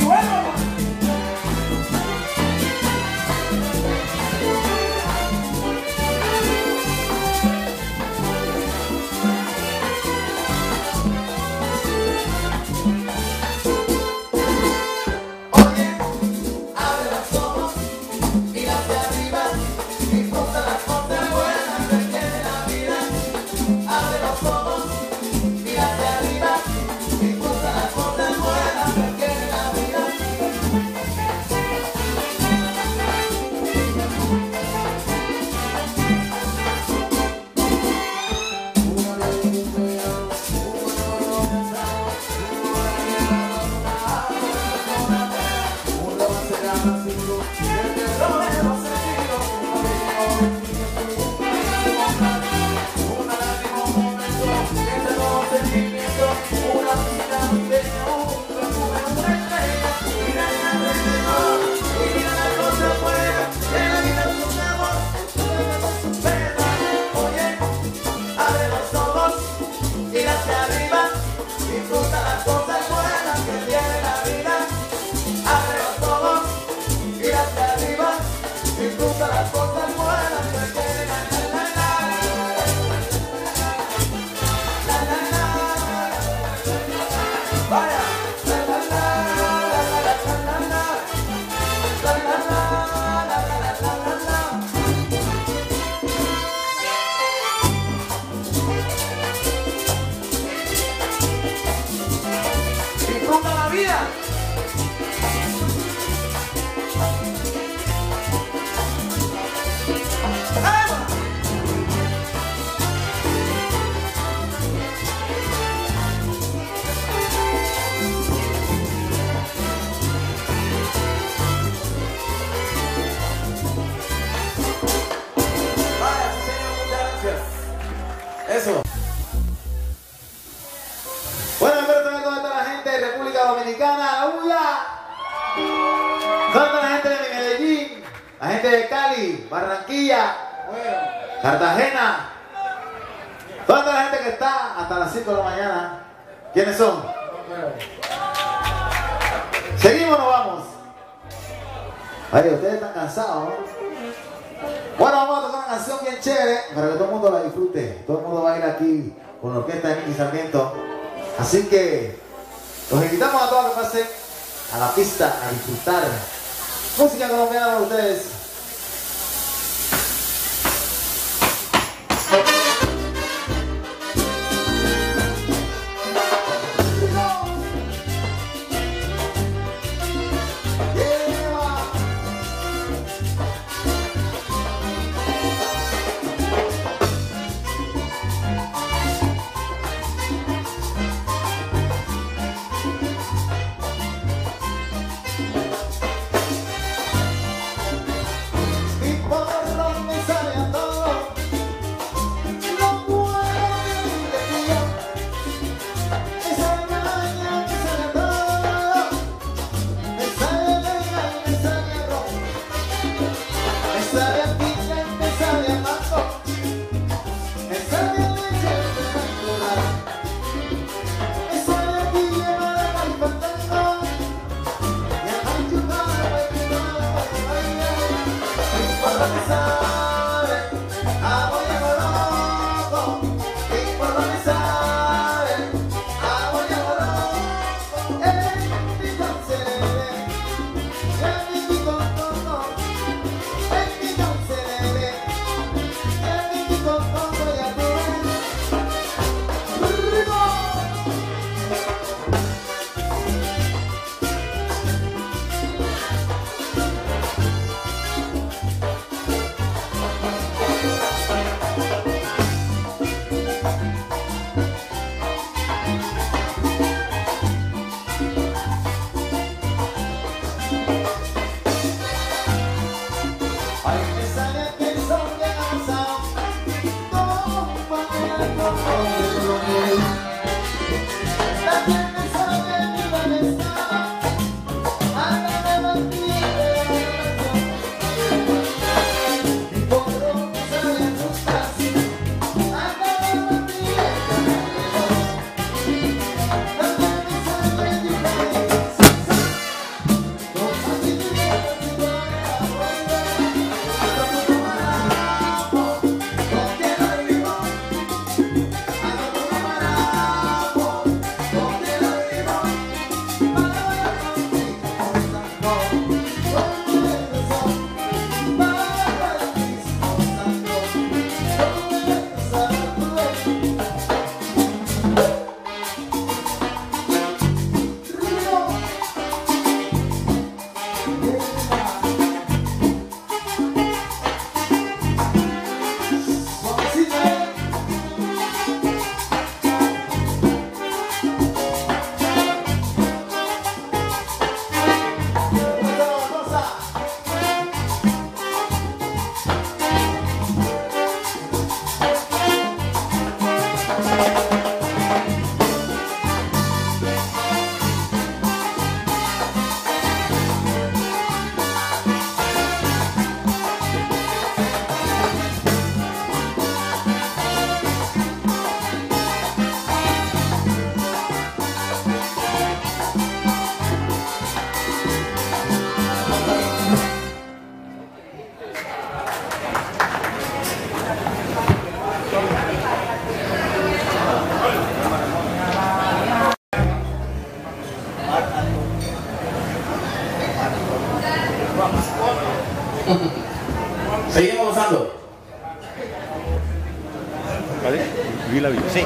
Bueno. ¿Dónde está la gente que está hasta las 5 de la mañana? ¿Quiénes son? ¿Seguimos o no vamos? Ay, ustedes están cansados. Bueno, vamos a tocar una canción bien chévere para que todo el mundo la disfrute. Todo el mundo va a ir aquí con la orquesta de Miki Sarmiento. Así que los invitamos a todos los que pasen a la pista a disfrutar música colombiana de ustedes. ¿Vale? Vila Vila. Sí.